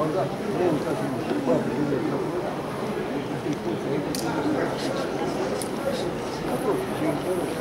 Thank you.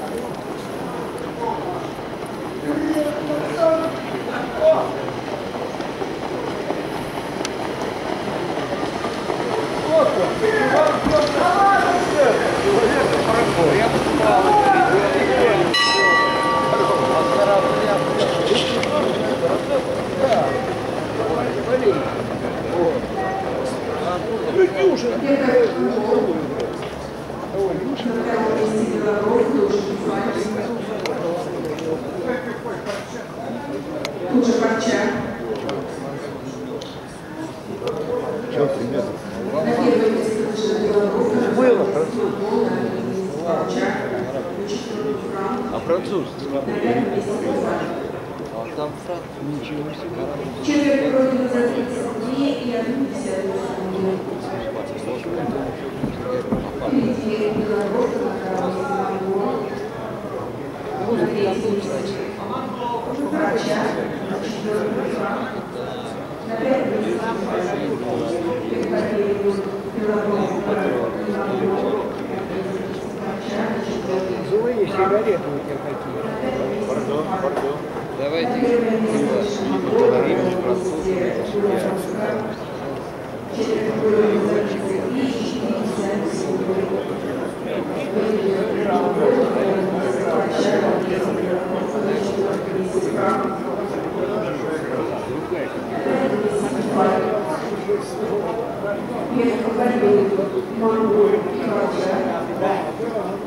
Куча парча. Было, а француз? А там француз. Ничего себе. Четверть против за 30. сигареты у тебя какие? Бордо, бордо. Давайте поговорим о французском Я говорю, могу,